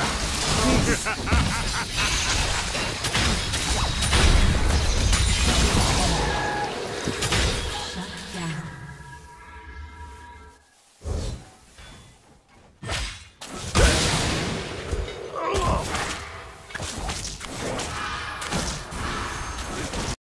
Peace.